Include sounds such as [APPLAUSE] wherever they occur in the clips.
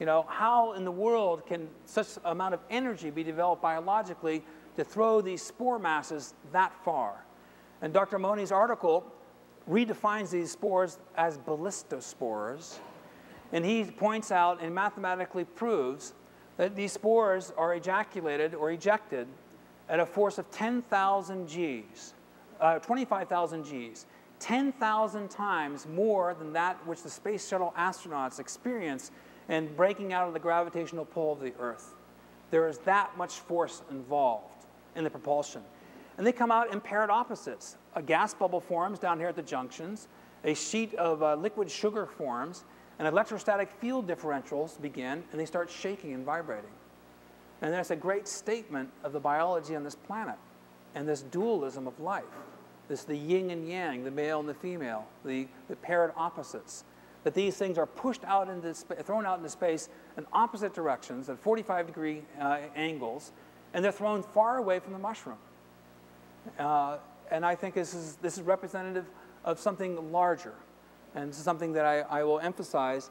You know, how in the world can such amount of energy be developed biologically to throw these spore masses that far? And Dr. Money's article redefines these spores as ballistospores. And he points out and mathematically proves that these spores are ejaculated or ejected at a force of 10,000 Gs, uh, 25,000 Gs, 10,000 times more than that which the space shuttle astronauts experience in breaking out of the gravitational pull of the Earth. There is that much force involved in the propulsion. And they come out in paired opposites. A gas bubble forms down here at the junctions, a sheet of uh, liquid sugar forms, and electrostatic field differentials begin, and they start shaking and vibrating. And that's a great statement of the biology on this planet and this dualism of life. This the yin and yang, the male and the female, the, the paired opposites. That these things are pushed out into thrown out into space in opposite directions at 45 degree uh, angles, and they're thrown far away from the mushroom. Uh, and I think this is, this is representative of something larger. And something that I, I will emphasize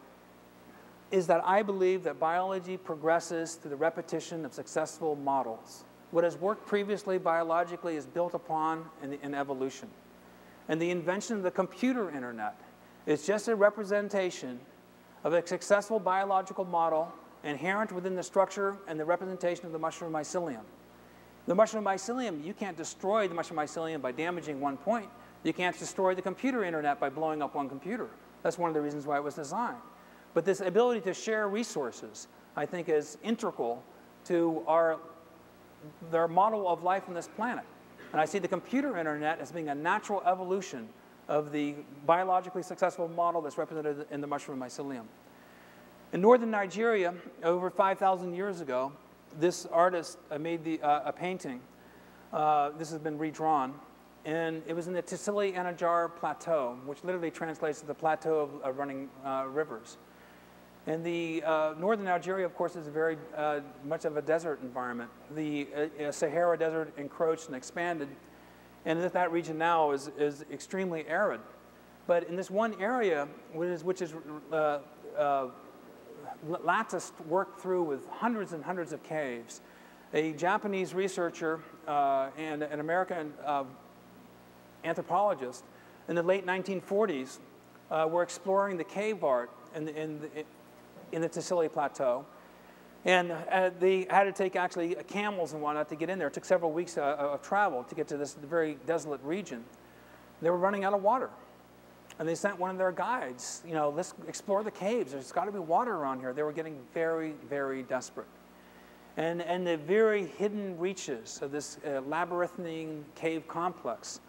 is that I believe that biology progresses through the repetition of successful models. What has worked previously biologically is built upon in, in evolution. And the invention of the computer internet is just a representation of a successful biological model inherent within the structure and the representation of the mushroom mycelium. The mushroom mycelium, you can't destroy the mushroom mycelium by damaging one point. You can't destroy the computer internet by blowing up one computer. That's one of the reasons why it was designed. But this ability to share resources, I think, is integral to our, our model of life on this planet. And I see the computer internet as being a natural evolution of the biologically successful model that's represented in the mushroom mycelium. In northern Nigeria, over 5,000 years ago, this artist made the, uh, a painting. Uh, this has been redrawn. And it was in the Tassili n'Ajjer Plateau, which literally translates to the plateau of, of running uh, rivers. And the uh, northern Algeria, of course, is very uh, much of a desert environment. The uh, Sahara Desert encroached and expanded, and that region now is, is extremely arid. But in this one area, which is, which is uh, uh, worked through with hundreds and hundreds of caves, a Japanese researcher uh, and an American anthropologist in the late 1940s were exploring the cave art in, in, in the Tassili Plateau. And uh, they had to take actually camels and whatnot to get in there. It took several weeks uh, of travel to get to this very desolate region. They were running out of water. And they sent one of their guides, you know, let's explore the caves. There's got to be water around here. They were getting very, very desperate. And, and the very hidden reaches of this uh, labyrinthine cave complex,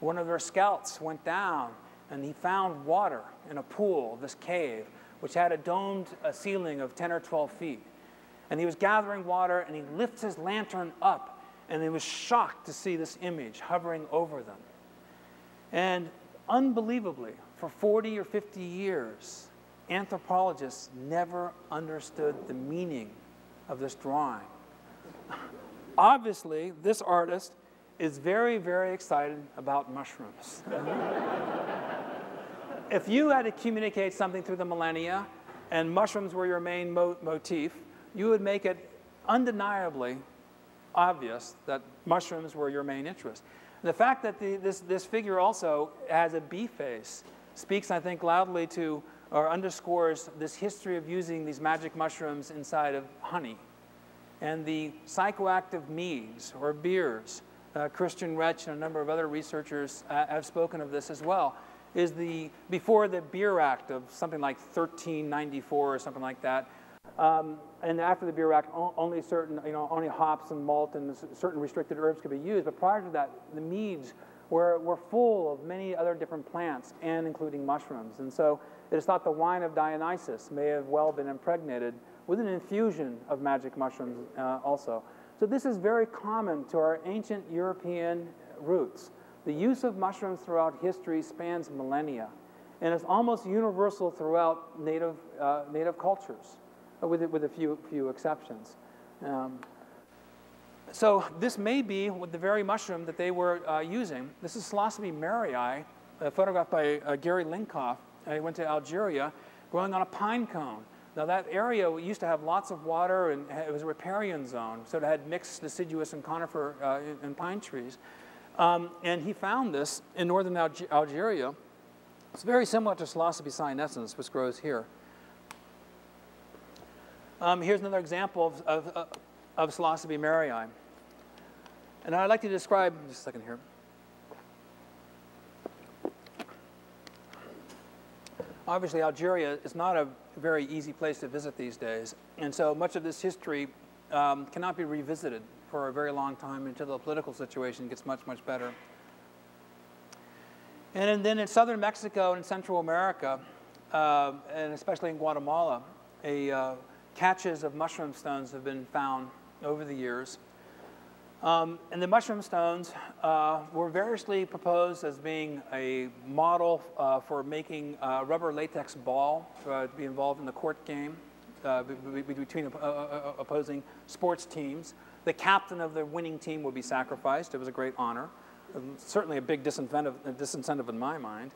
one of their scouts went down and he found water in a pool, this cave, which had a domed a ceiling of 10 or 12 feet. And he was gathering water and he lifts his lantern up and he was shocked to see this image hovering over them. And unbelievably, for 40 or 50 years, anthropologists never understood the meaning of this drawing. [LAUGHS] Obviously, this artist is very, very excited about mushrooms. [LAUGHS] if you had to communicate something through the millennia and mushrooms were your main mo motif, you would make it undeniably obvious that mushrooms were your main interest. The fact that the, this, this figure also has a bee face speaks, I think, loudly to or underscores this history of using these magic mushrooms inside of honey. And the psychoactive meads or beers, uh, Christian Rätsch and a number of other researchers uh, have spoken of this as well is the, before the Beer Act of something like 1394 or something like that, um, and after the Beer Act, only certain, you know, only hops and malt and certain restricted herbs could be used. But prior to that, the meads were, were full of many other different plants and including mushrooms. And so it is thought the wine of Dionysus may have well been impregnated with an infusion of magic mushrooms uh, also. So this is very common to our ancient European roots. The use of mushrooms throughout history spans millennia, and is almost universal throughout native, uh, native cultures, with, with a few, few exceptions. Um, so this may be with the very mushroom that they were uh, using. This is Psilocybe mairei, uh, photographed by uh, Gary Lincoff. he went to Algeria, growing on a pine cone. Now that area used to have lots of water and it was a riparian zone, so it had mixed deciduous and conifer uh, and pine trees. Um, and he found this in northern Alge Algeria. It's very similar to Psilocybe cyanescens, which grows here. Um, here's another example of, of, of Psilocybe mairei. And I'd like to describe, just a second here. Obviously, Algeria is not a very easy place to visit these days. And so much of this history um, cannot be revisited for a very long time until the political situation gets much, much better. And then in southern Mexico and Central America, uh, and especially in Guatemala, a, uh, catches of mushroom stones have been found over the years. Um, and the mushroom stones uh, were variously proposed as being a model uh, for making a rubber latex ball uh, to be involved in the court game uh, between uh, uh, opposing sports teams. The captain of the winning team would be sacrificed. It was a great honor. Um, certainly a big disincentive, disincentive in my mind.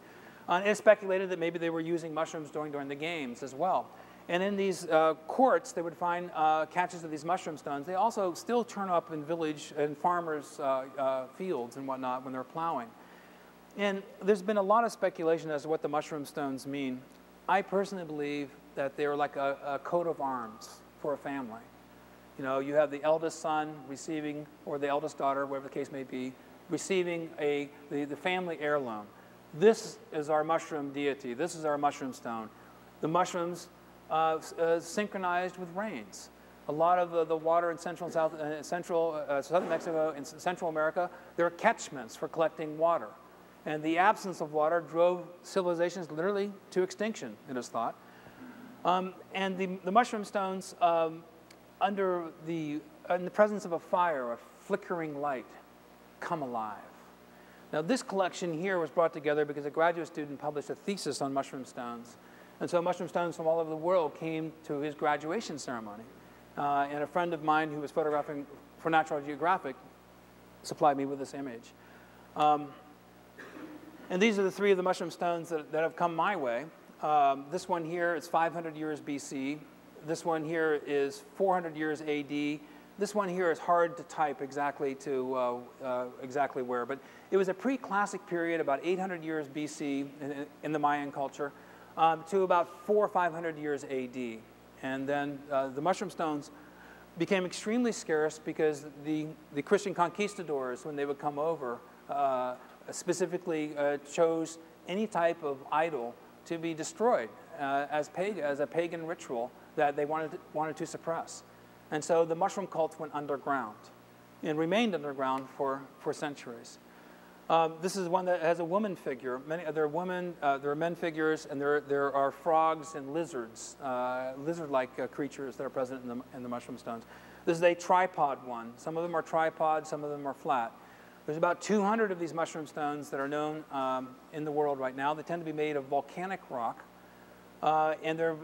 and it's speculated that maybe they were using mushrooms during, during the games as well. And in these uh, courts, they would find uh, catches of these mushroom stones. They also still turn up in village and farmers' uh, uh, fields and whatnot when they're plowing. And there's been a lot of speculation as to what the mushroom stones mean. I personally believe that they're like a, a coat of arms for a family. You know, you have the eldest son receiving, or the eldest daughter, whatever the case may be, receiving a, the, the family heirloom. This is our mushroom deity. This is our mushroom stone. The mushrooms synchronized with rains. A lot of the, water in central south, uh, central, uh, southern Mexico and Central America, there are catchments for collecting water. And the absence of water drove civilizations literally to extinction, it is thought. Um, and the, the, mushroom stones, um, under the, in the presence of a fire, a flickering light, come alive. Now, this collection here was brought together because a graduate student published a thesis on mushroom stones. And so mushroom stones from all over the world came to his graduation ceremony. Uh, and a friend of mine who was photographing for National Geographic supplied me with this image. Um, and these are the three of the mushroom stones that, that have come my way. Um, this one here is 500 years BC. This one here is 400 years AD. This one here is hard to type exactly to uh, uh, exactly where, but it was a pre-classic period, about 800 years BC in, in the Mayan culture um, to about four or 500 years AD. And then uh, the mushroom stones became extremely scarce because the, the Christian conquistadors, when they would come over, uh, specifically uh, chose any type of idol to be destroyed uh, as, pag- as a pagan ritual that they wanted to, wanted to suppress. And so the mushroom cults went underground and remained underground for, for centuries. Um, this is one that has a woman figure. Many, there are women, uh, there are men figures, and there, there are frogs and lizards, uh, lizard-like uh, creatures that are present in the, in the mushroom stones. This is a tripod one. Some of them are tripods, some of them are flat. There's about 200 of these mushroom stones that are known um, in the world right now. They tend to be made of volcanic rock. Uh, and they're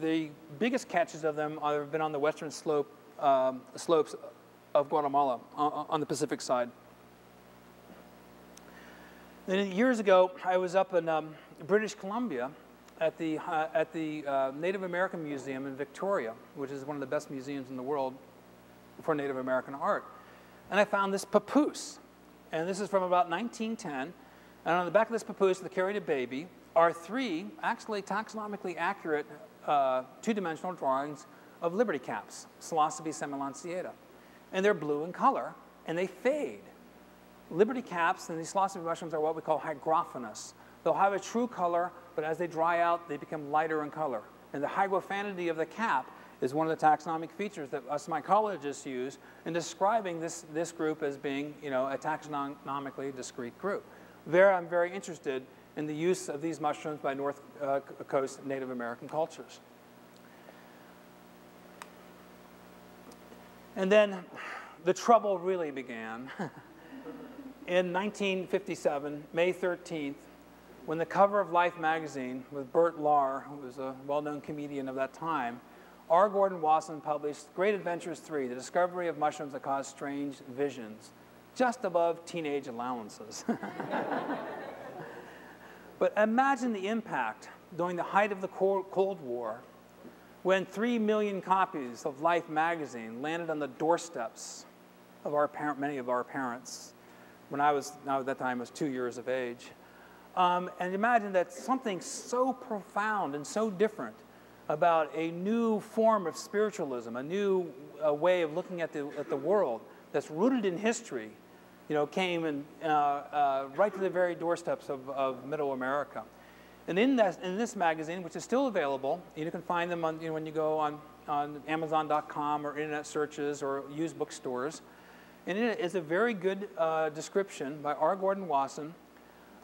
the biggest catches of them have been on the western slope, um, slopes of Guatemala on, on the Pacific side. Years ago, I was up in um, British Columbia at the, uh, at the uh, Native American Museum in Victoria, which is one of the best museums in the world for Native American art. And I found this papoose. And this is from about 1910. And on the back of this papoose that carried a baby are three actually taxonomically accurate uh, two-dimensional drawings of liberty caps, Psilocybe semilanceata. And they're blue in color, and they fade. Liberty caps and these psilocybe mushrooms are what we call hygrophanous. They'll have a true color, but as they dry out, they become lighter in color. And the hygrophanity of the cap is one of the taxonomic features that us mycologists use in describing this, this group as being you know, a taxonomically discrete group. There, I'm very interested in the use of these mushrooms by North uh, Coast Native American cultures. And then the trouble really began. [LAUGHS] in 1957, May 13th, when the cover of Life magazine with Bert Lahr, who was a well-known comedian of that time, R. Gordon Wasson published Great Adventures 3, The Discovery of Mushrooms That Cause Strange Visions, just above teenage allowances. [LAUGHS] but imagine the impact during the height of the Cold War when three million copies of Life magazine landed on the doorsteps of our parent, many of our parents, when I was, now at that time, I was two years of age. Um, and imagine that something so profound and so different about a new form of spiritualism, a new uh, way of looking at the, at the world that's rooted in history, you know, came in, uh, uh, right to the very doorsteps of, of middle America. And in, that, in this magazine, which is still available, you can find them on, you know, when you go on, on Amazon.com or internet searches or used bookstores. And it is a very good uh, description by R. Gordon Wasson,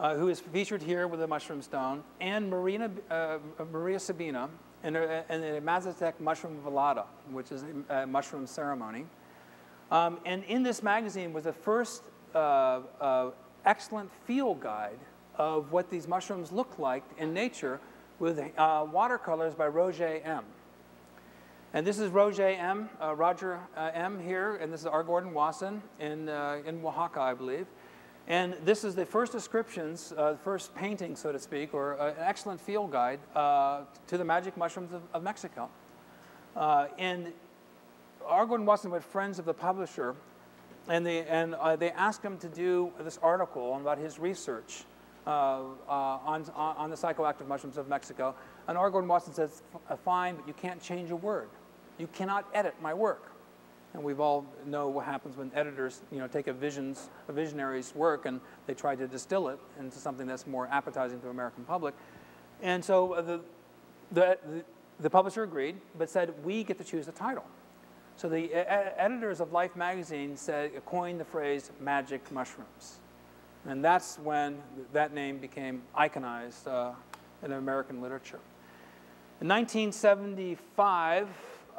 uh, who is featured here with the mushroom stone, and Marina, uh, Maria Sabina, and a, a Mazatec mushroom velada, which is a, a mushroom ceremony. Um, and in this magazine was the first uh, uh, excellent field guide of what these mushrooms look like in nature with uh, watercolors by Roger Heim And this is Roger Heim, uh, Roger uh, Heim here, and this is R. Gordon Wasson in, uh, in Oaxaca, I believe. And this is the first descriptions, uh, first painting, so to speak, or uh, an excellent field guide uh, to the magic mushrooms of, of Mexico. and R. Gordon Wasson was friends of the publisher, and they, and, they asked him to do this article about his research. Uh, uh, on, on the psychoactive mushrooms of Mexico. And R. Gordon Wasson says, fine, but you can't change a word. You cannot edit my work. And we've all know what happens when editors, you know, take a vision's, a visionary's work and they try to distill it into something that's more appetizing to the American public. And so uh, the, the, the publisher agreed, but said, we get to choose the title. So the editors of Life magazine said, coined the phrase magic mushrooms. And that's when that name became iconized uh, in American literature. In 1975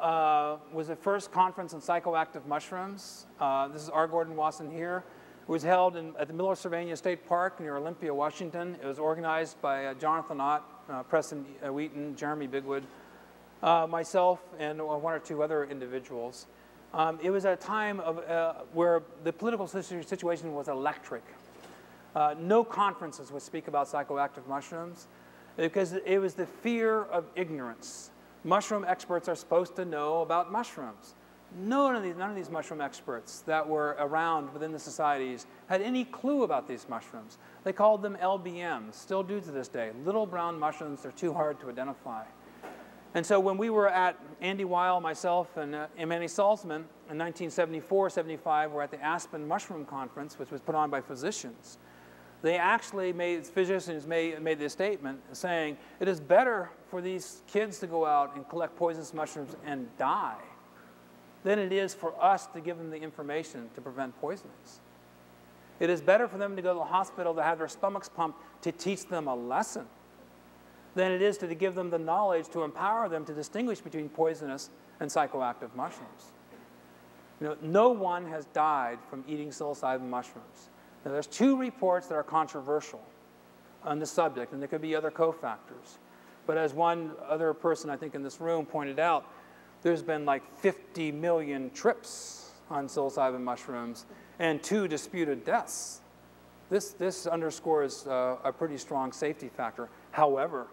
uh, was the first conference on psychoactive mushrooms. Uh, this is R. Gordon Wasson here. It was held in, at the Millersylvania State Park near Olympia, Washington. It was organized by uh, Jonathan Ott, uh, Preston Wheaton, Jeremy Bigwood, uh, myself, and one or two other individuals. Um, it was at a time of, where the political situation was electric. Uh, no conferences would speak about psychoactive mushrooms because it was the fear of ignorance. Mushroom experts are supposed to know about mushrooms. None of, these, none of these mushroom experts that were around within the societies had any clue about these mushrooms. They called them LBMs, still do to this day. Little brown mushrooms, they're too hard to identify. And so when we were at Andy Weil, myself, and uh, Manny Salzman in 1974-75, we're at the Aspen Mushroom Conference, which was put on by physicians they actually made, physicians made, made this statement saying it is better for these kids to go out and collect poisonous mushrooms and die than it is for us to give them the information to prevent poisonings. It is better for them to go to the hospital to have their stomachs pumped to teach them a lesson than it is to give them the knowledge to empower them to distinguish between poisonous and psychoactive mushrooms. You know, no one has died from eating psilocybin mushrooms. Now, there's two reports that are controversial on the subject, and there could be other cofactors. But as one other person, I think, in this room pointed out, there's been like 50 million trips on psilocybin mushrooms and two disputed deaths. This, this underscores uh, a pretty strong safety factor. However,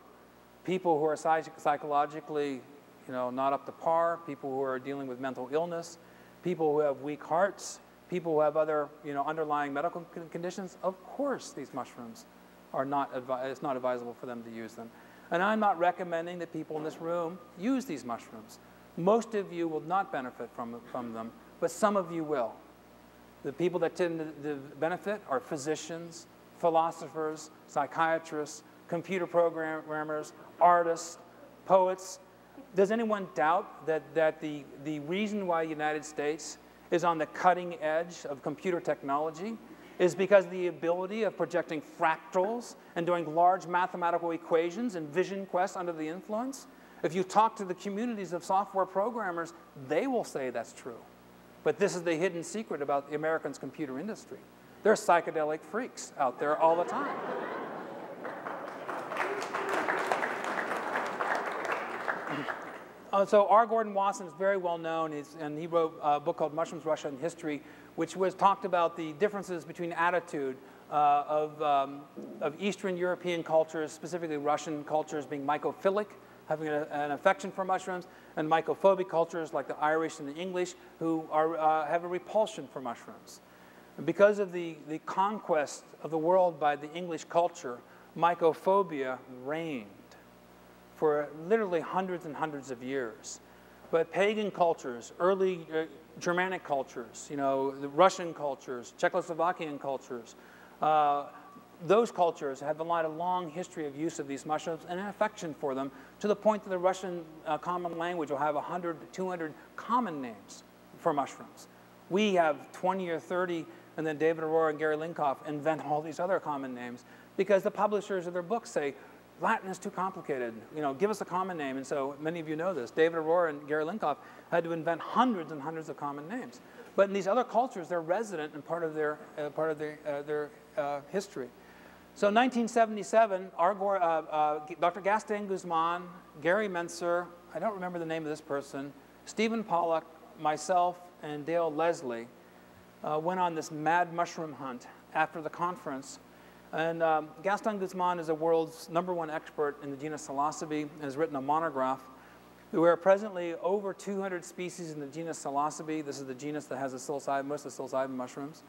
people who are psych psychologically you know, not up to par, people who are dealing with mental illness, people who have weak hearts, people who have other you know, underlying medical conditions, of course these mushrooms are not, it's not advisable for them to use them. And I'm not recommending that people in this room use these mushrooms. Most of you will not benefit from, from them, but some of you will. The people that tend to, to benefit are physicians, philosophers, psychiatrists, computer programmers, artists, poets. Does anyone doubt that, that the, the reason why the United States is on the cutting edge of computer technology is because the ability of projecting fractals and doing large mathematical equations and vision quests under the influence. If you talk to the communities of software programmers, they will say that's true. But this is the hidden secret about the Americans' computer industry. There's psychedelic freaks out there all the time. Uh, so R. Gordon Wasson is very well known, He's, and he wrote a book called Mushrooms, Russia, and History, which was talked about the differences between attitude uh, of, um, of Eastern European cultures, specifically Russian cultures being mycophilic, having a, an affection for mushrooms, and mycophobic cultures like the Irish and the English who are, uh, have a repulsion for mushrooms. Because of the, the conquest of the world by the English culture, mycophobia reigned for literally hundreds and hundreds of years. But pagan cultures, early uh, Germanic cultures, you know, the Russian cultures, Czechoslovakian cultures, uh, those cultures have a long history of use of these mushrooms and an affection for them to the point that the Russian uh, common language will have 100 to 200 common names for mushrooms. We have 20 or 30, and then David Arora and Gary Lincoff invent all these other common names because the publishers of their books say, Latin is too complicated. You know, give us a common name. And so many of you know this. David Arora and Gary Lincoff had to invent hundreds and hundreds of common names. But in these other cultures, they're resident and part of their, uh, part of their, uh, their uh, history. So 1977, uh, uh, Dr. Gaston Guzman, Gary Menser, I don't remember the name of this person, Stephen Pollock, myself, and Dale Leslie uh, went on this mad mushroom hunt after the conference and um, Gaston Guzman is the world's number one expert in the genus Psilocybe and has written a monograph. There are presently over 200 species in the genus Psilocybe. This is the genus that has the psilocybin, most of the psilocybin mushrooms.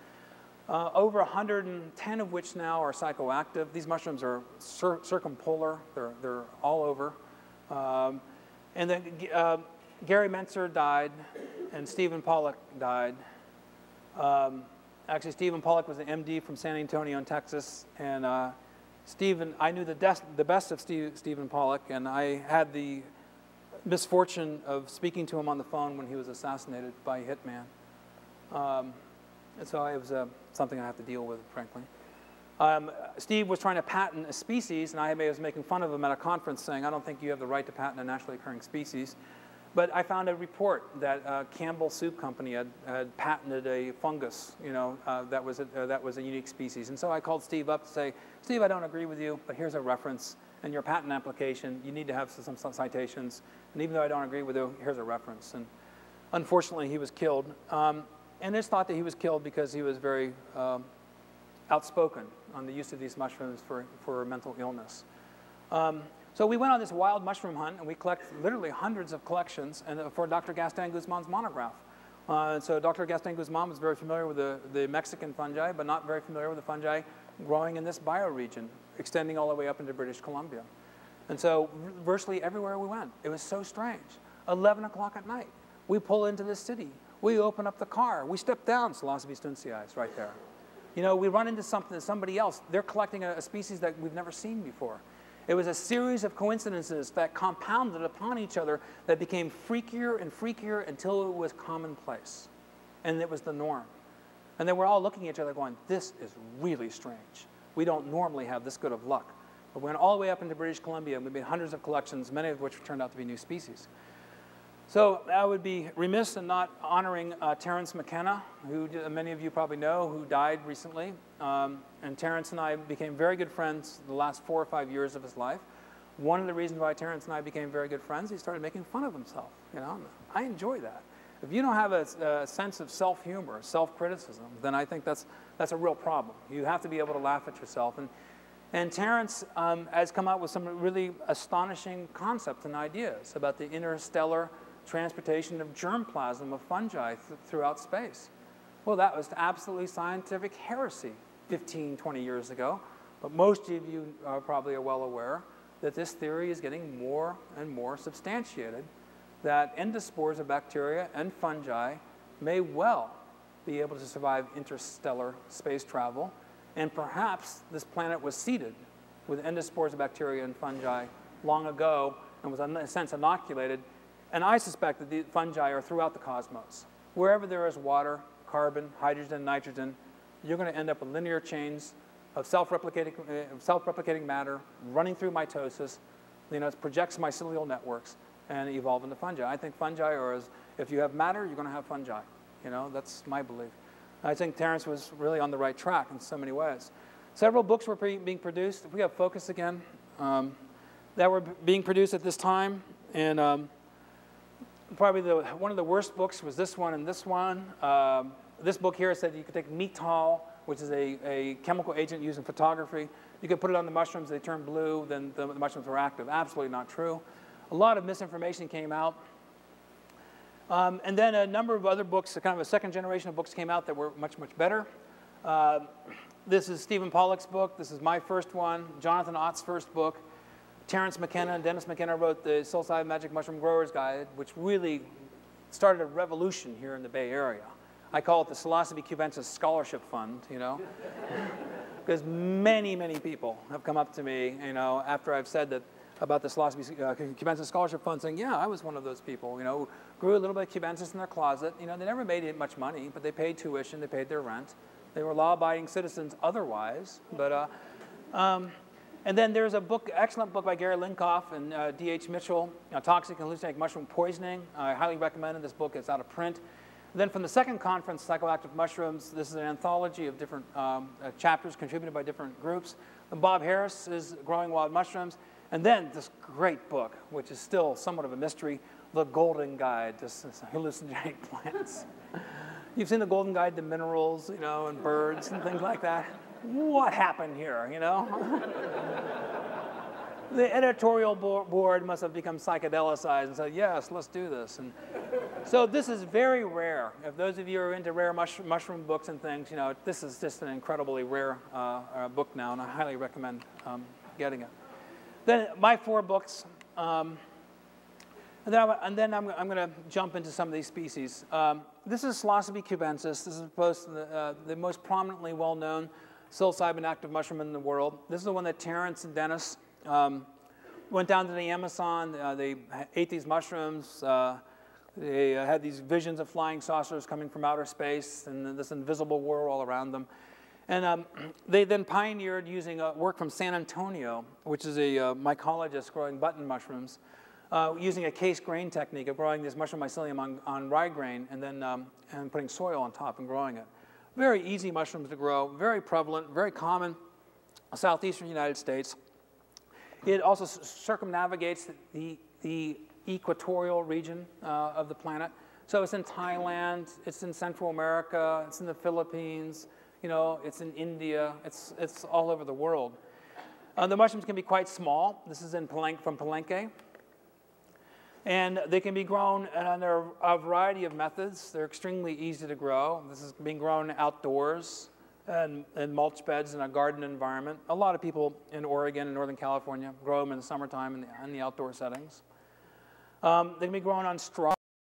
Uh, over 110 of which now are psychoactive. These mushrooms are cir circumpolar. They're, they're all over. Um, and then uh, Gary Menser died, and Stephen Pollock died. Um, Actually, Stephen Pollock was an MD from San Antonio in Texas, and uh, Stephen, I knew the, the best of Steve, Stephen Pollock, and I had the misfortune of speaking to him on the phone when he was assassinated by a hitman. Um, and so it was uh, something I have to deal with, frankly. Um, Steve was trying to patent a species, and I was making fun of him at a conference saying, I don't think you have the right to patent a naturally occurring species. But I found a report that uh, Campbell Soup Company had, had, patented a fungus, you know, uh, that, was a, uh, that was a unique species. And so I called Steve up to say, Steve, I don't agree with you, but here's a reference. And your patent application, you need to have some, some citations. And even though I don't agree with you, here's a reference. And unfortunately, he was killed. Um, and it's thought that he was killed because he was very um, outspoken on the use of these mushrooms for, for mental illness. Um, so we went on this wild mushroom hunt, and we collected literally hundreds of collections and, uh, for Dr. Gaston Guzman's monograph. Uh, so Dr. Gaston Guzman was very familiar with the, the Mexican fungi, but not very familiar with the fungi growing in this bioregion, extending all the way up into British Columbia. And so virtually everywhere we went, it was so strange. 11 o'clock at night, we pull into the city. We open up the car. We step down Psilocybe stuntzii right there. You know, we run into something, that somebody else. They're collecting a, a species that we've never seen before. It was a series of coincidences that compounded upon each other that became freakier and freakier until it was commonplace. And it was the norm. And then we're all looking at each other going, this is really strange. We don't normally have this good of luck. But we went all the way up into British Columbia and we made hundreds of collections, many of which turned out to be new species. So I would be remiss in not honoring uh, Terence McKenna, who many of you probably know, who died recently. Um, and Terence and I became very good friends the last four or five years of his life. One of the reasons why Terence and I became very good friends, he started making fun of himself. You know, I enjoy that. If you don't have a, a sense of self-humor, self-criticism, then I think that's, that's a real problem. You have to be able to laugh at yourself. And, and Terence um, has come out with some really astonishing concepts and ideas about the interstellar transportation of germplasm of fungi th throughout space. Well, that was absolutely scientific heresy 15, 20 years ago. But most of you probably are well aware that this theory is getting more and more substantiated, that endospores of bacteria and fungi may well be able to survive interstellar space travel, and perhaps this planet was seeded with endospores of bacteria and fungi long ago and was in a sense inoculated and I suspect that the fungi are throughout the cosmos. Wherever there is water, carbon, hydrogen, nitrogen, you're going to end up with linear chains of self-replicating, uh, self-replicating matter running through mitosis. You know, it projects mycelial networks and evolve into fungi. I think fungi are, as, if you have matter, you're going to have fungi. You know, that's my belief. I think Terence was really on the right track in so many ways. Several books were being produced. If we have focus again, um, that were being produced at this time. And um, probably the, one of the worst books was this one and this one. Um, this book here said you could take metol, which is a, a chemical agent used in photography. You could put it on the mushrooms, they turn blue, then the, the mushrooms were active. Absolutely not true. a lot of misinformation came out. Um, and then a number of other books, kind of a second generation of books came out that were much, much better. Uh, this is Stephen Pollock's book. This is my first one. Jonathan Ott's first book. Terence McKenna and Dennis McKenna wrote the Psilocybin Magic Mushroom Growers Guide, which really started a revolution here in the Bay Area. I call it the Psilocybe cubensis Scholarship Fund, you know, [LAUGHS] because many, many people have come up to me, you know, after I've said that about the Psilocybe uh, cubensis Scholarship Fund, saying, yeah, I was one of those people, you know, grew a little bit of cubensis in their closet. You know, they never made much money, but they paid tuition, they paid their rent. They were law-abiding citizens otherwise, but, uh, um, and then there's a book, excellent book by Gary Lincoff and uh, D.H. Mitchell, Toxic and Hallucinogenic Mushroom Poisoning. I highly recommend this book. It's out of print. And then from the second conference, Psychoactive Mushrooms, this is an anthology of different um, uh, chapters contributed by different groups. And Bob Harris is Growing Wild Mushrooms. And then this great book, which is still somewhat of a mystery, The Golden Guide to [LAUGHS] Hallucinogenic Plants. You've seen The Golden Guide to Minerals, you know, and birds and things like that. What happened here, you know? the editorial board must have become psychedelicized and said, yes, let's do this. And so this is very rare. If those of you are into rare mush mushroom books and things, you know, this is just an incredibly rare uh, uh, book now, and I highly recommend um, getting it. Then my four books, um, and then, I'm, and then I'm, I'm going to jump into some of these species. Um, this is Psilocybe cubensis. This is the, uh, the most prominently well-known psilocybin active mushroom in the world. This is the one that Terence and Dennis um, went down to the Amazon. Uh, they ate these mushrooms. Uh, they uh, had these visions of flying saucers coming from outer space and this invisible world all around them. And um, [CLEARS THROAT] they then pioneered using work from San Antonio, which is a uh, mycologist growing button mushrooms, uh, using a case grain technique of growing this mushroom mycelium on, on rye grain and then um, and putting soil on top and growing it. Very easy mushrooms to grow, very prevalent, very common southeastern United States. It also circumnavigates the, the equatorial region uh, of the planet. So it's in Thailand, it's in Central America, it's in the Philippines, you know, it's in India, it's, it's all over the world. Uh, the mushrooms can be quite small. This is in Palenque, from Palenque. And they can be grown under a variety of methods. They're extremely easy to grow. This is being grown outdoors and in mulch beds in a garden environment. A lot of people in Oregon and Northern California grow them in the summertime in the, in the outdoor settings. Um, they can be grown on straw.